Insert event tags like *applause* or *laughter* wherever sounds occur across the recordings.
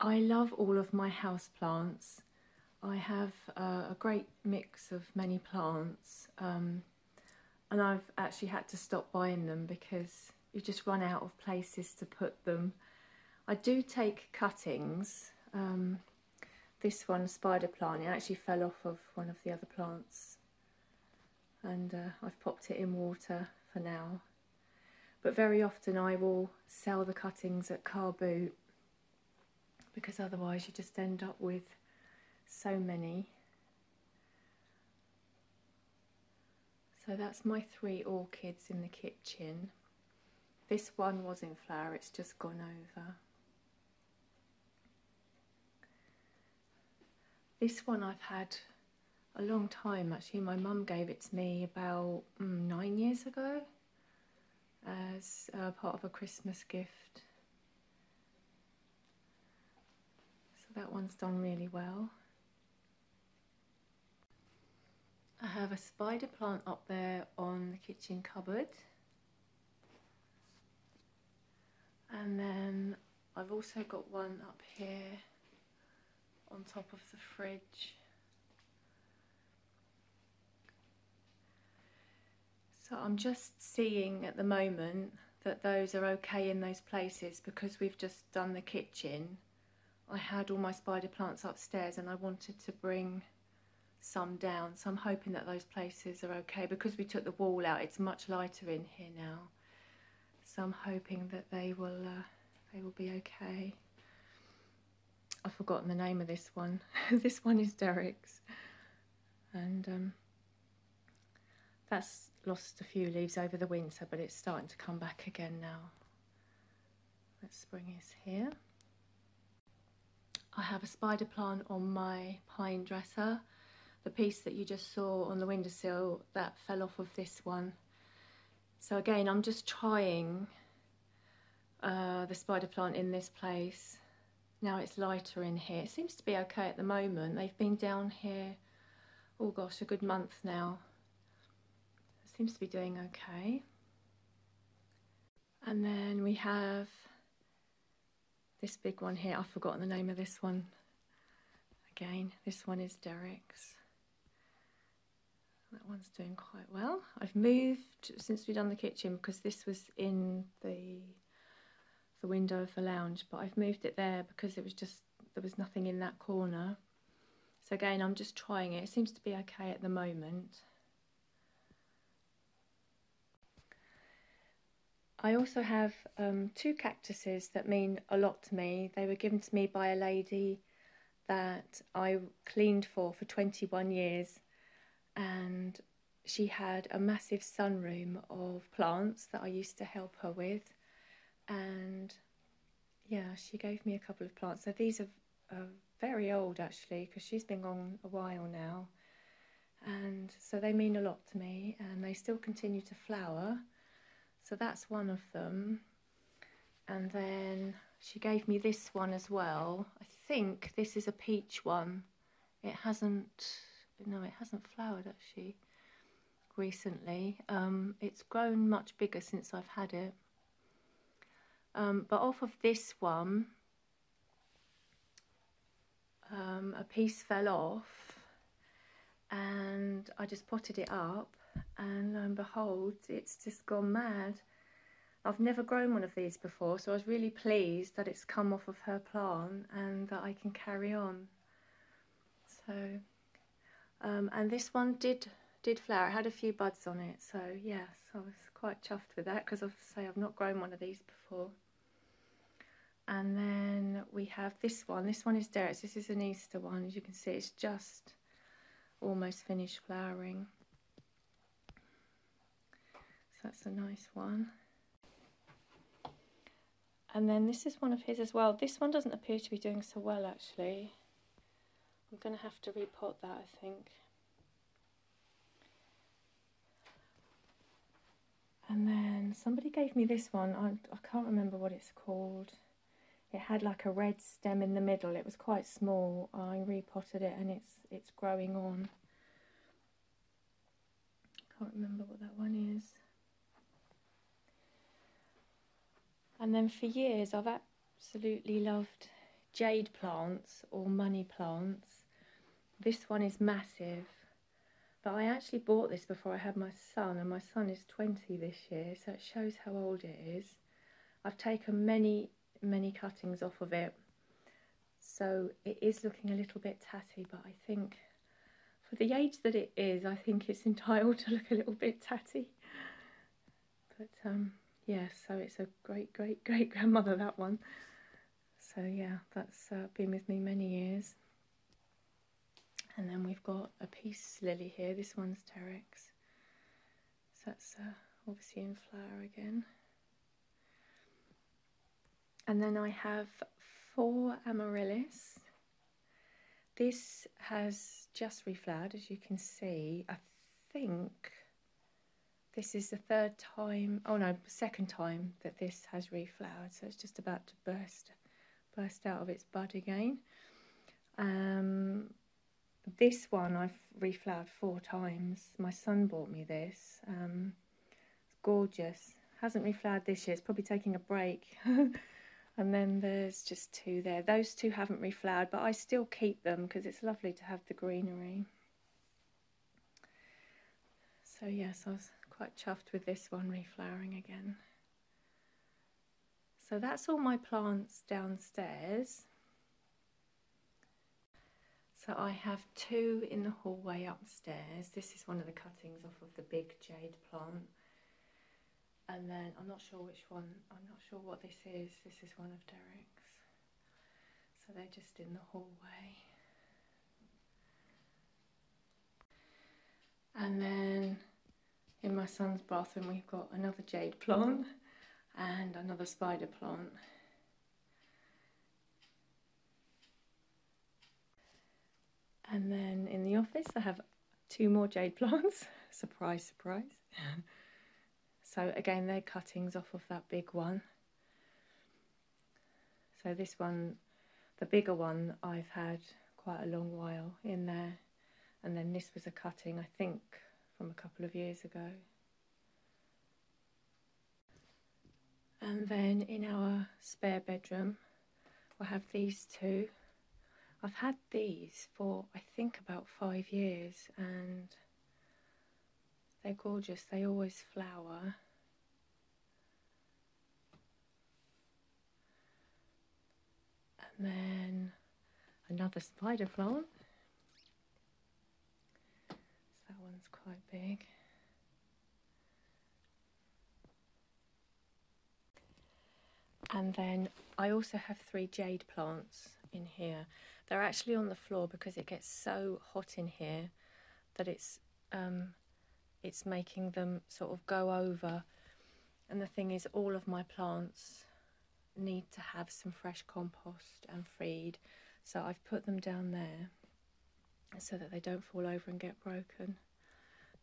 I love all of my house plants. I have uh, a great mix of many plants um, and I've actually had to stop buying them because you just run out of places to put them. I do take cuttings. Um, this one, spider plant, it actually fell off of one of the other plants and uh, I've popped it in water for now. But very often I will sell the cuttings at car boot because otherwise you just end up with so many. So that's my three orchids in the kitchen. This one was in flower, it's just gone over. This one I've had a long time actually. My mum gave it to me about mm, nine years ago as uh, part of a Christmas gift. That one's done really well. I have a spider plant up there on the kitchen cupboard. And then I've also got one up here on top of the fridge. So I'm just seeing at the moment that those are okay in those places because we've just done the kitchen. I had all my spider plants upstairs and I wanted to bring some down so I'm hoping that those places are okay. Because we took the wall out it's much lighter in here now. So I'm hoping that they will uh, they will be okay. I've forgotten the name of this one. *laughs* This one is Derek's. And um, that's lost a few leaves over the winter, but it's starting to come back again now. That spring is here. I have a spider plant on my pine dresser. The piece that you just saw on the windowsill, that fell off of this one. So again, I'm just trying uh, the spider plant in this place. Now it's lighter in here. It seems to be okay at the moment. They've been down here, oh gosh, a good month now seems to be doing okay. And then we have this big one here. I've forgotten the name of this one. Again, this one is Derek's. That one's doing quite well. I've moved since we've done the kitchen because this was in the the window of the lounge, but I've moved it there because it was just there was nothing in that corner. So again, I'm just trying it. It seems to be okay at the moment. I also have um, two cactuses that mean a lot to me. They were given to me by a lady that I cleaned for for 21 years and she had a massive sunroom of plants that I used to help her with and yeah she gave me a couple of plants so these are, are very old actually because she's been gone a while now and so they mean a lot to me and they still continue to flower so that's one of them. And then she gave me this one as well. I think this is a peach one. It hasn't, no, it hasn't flowered actually recently. Um, it's grown much bigger since I've had it. Um, but off of this one, um, a piece fell off and I just potted it up and lo and behold it's just gone mad. I've never grown one of these before so I was really pleased that it's come off of her plant and that I can carry on. So um, and this one did did flower. It had a few buds on it so yes I was quite chuffed with that because I say I've not grown one of these before. And then we have this one. This one is Derek's. This is an Easter one. As you can see it's just almost finished flowering that's a nice one. And then this is one of his as well. This one doesn't appear to be doing so well actually. I'm going to have to repot that I think. And then somebody gave me this one. I, I can't remember what it's called. It had like a red stem in the middle. It was quite small. I repotted it and it's it's growing on. Can't remember what that one is. And then for years, I've absolutely loved jade plants or money plants. This one is massive. But I actually bought this before I had my son, and my son is 20 this year, so it shows how old it is. I've taken many, many cuttings off of it, so it is looking a little bit tatty, but I think for the age that it is, I think it's *laughs* entitled to look a little bit tatty. But um, yeah, so it's a great, great, *laughs* great grandmother, that one. So yeah, that's uh, been with me many years. And then we've got a peace lily here. This one's Derek's. So that's uh, obviously in flower again. And then I have four amaryllis. This has just reflowered, as you can see. I think this is the third time, oh no, second time that this has reflowered. So it's just about to burst, burst out of its bud again. Um, this one I've reflowered four times. My son bought me this. Um, it's gorgeous. Hasn't reflowered this year. It's probably taking a break. *laughs* and then there's just two there. Those two haven't reflowered, but I still keep them because it's lovely to have the greenery. So yes, I was quite chuffed with this one reflowering again. So that's all my plants downstairs. So I have two in the hallway upstairs. This is one of the cuttings off of the big jade plant. And then I'm not sure which one, I'm not sure what this is. This is one of Derek's. So they're just in the hallway. And then in my son's bathroom we've got another jade plant and another spider plant. And then in the office I have two more jade plants. *laughs* surprise, surprise. so again, they're cuttings off of that big one. So this one, the bigger one, I've had quite a long while in there. And then this was a cutting, I think, from a couple of years ago. And then in our spare bedroom, I have these two. I've had these for I think about five years and they're gorgeous. They always flower. And then another spider plant. So that one's quite big. And then I also have three jade plants in here. They're actually on the floor because it gets so hot in here that it's um, it's making them sort of go over. And the thing is, all of my plants need to have some fresh compost and feed, so I've put them down there so that they don't fall over and get broken,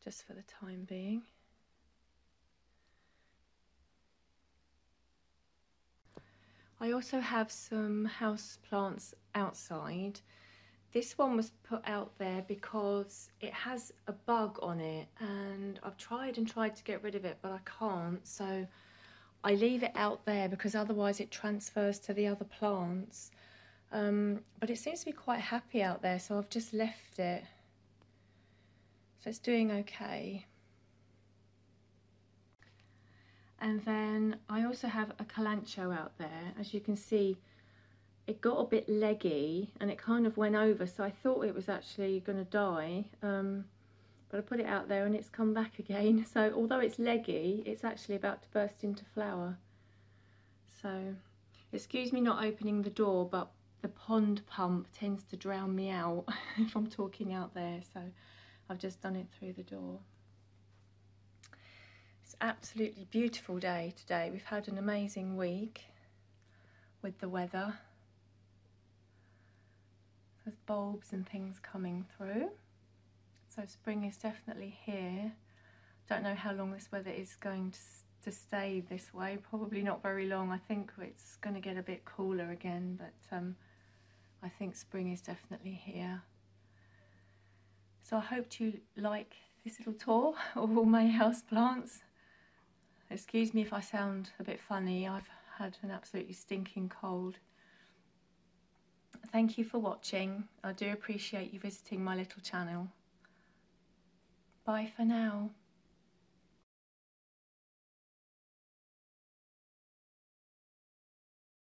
just for the time being. I also have some house plants outside. This one was put out there because it has a bug on it and I've tried and tried to get rid of it but I can't so I leave it out there because otherwise it transfers to the other plants um, but it seems to be quite happy out there so I've just left it so it's doing okay. And then I also have a kalanchoe out there. As you can see, it got a bit leggy and it kind of went over. So I thought it was actually going to die. Um, but I put it out there and it's come back *laughs* again. So although it's leggy, it's actually about to burst into flower. So excuse me not opening the door, but the pond pump tends to drown me out *laughs* if I'm talking out there. So I've just done it through the door It's absolutely beautiful day today. We've had an amazing week with the weather. There's bulbs and things coming through. So spring is definitely here. Don't know how long this weather is going to, to stay this way. Probably not very long. I think it's going to get a bit cooler again, but um, I think spring is definitely here. So I hope you like this little tour *laughs* of all my house plants. Excuse me if I sound a bit funny, I've had an absolutely stinking cold. thank you for watching. I do appreciate you visiting my little channel. Bye for now.